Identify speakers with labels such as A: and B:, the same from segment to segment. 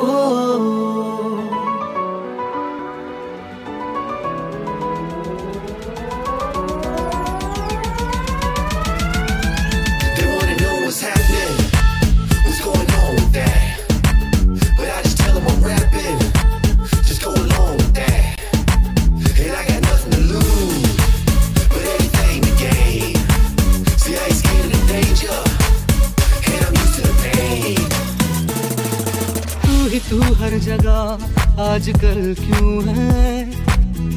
A: Ooh. आजकल क्यों है?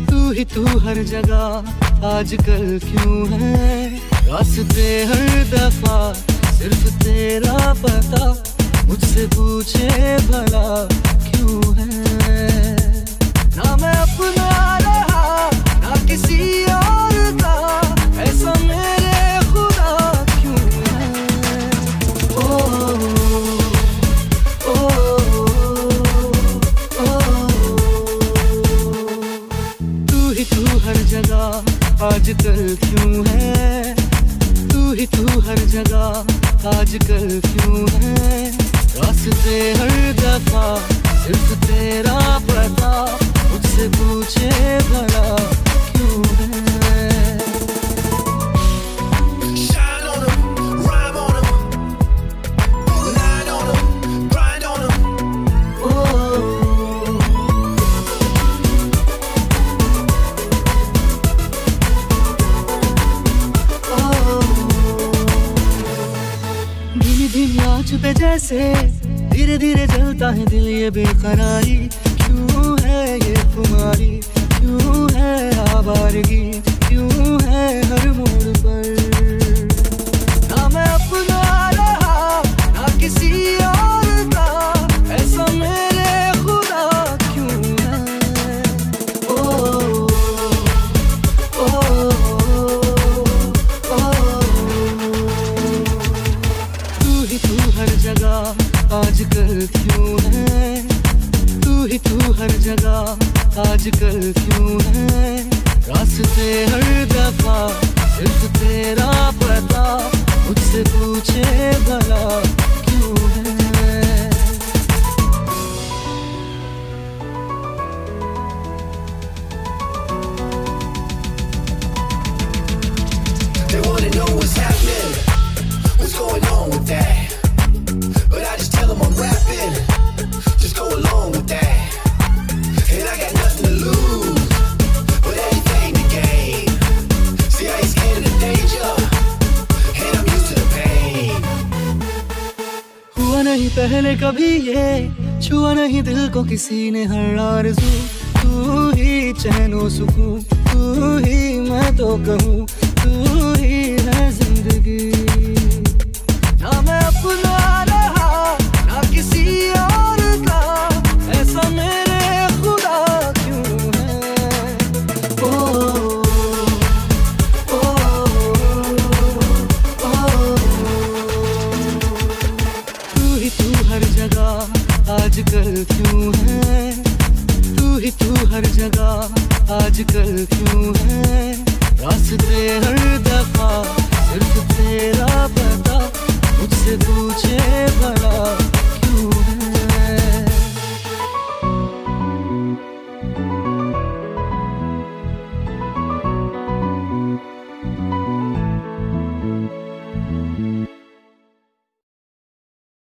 A: तू ही तू हर जगह आजकल क्यों है? रास्ते हर दफ़ा सिर्फ़ तेरा पता, मुझसे पूछे भला क्यों है? जगह, आजकल क्यों है? तू ही तू हर जगह, आजकल क्यों है? रास्ते हर दफ़ा, सिर्फ़ तेरा पता पे जैसे धीरे धीरे जलता है दिल ये बेकरारी। क्यों आजकल क्यों है? रास्ते हर दफ़ा सिर्फ़ तेरा पता मुझसे पूछे भला। हुआ नहीं पहले कभी ये, छुआ नहीं दिल को किसी ने हर आरज़ू। तू ही चैनो सुकून, तू ही मैं तो कहूँ, तू ही है ज़िंदगी। हर जगह आजकल क्यों है? तू ही तू हर जगह आजकल क्यों है? रास्ते हर दफ़ा सिर्फ़ तेरा पता, मुझसे पूछे बता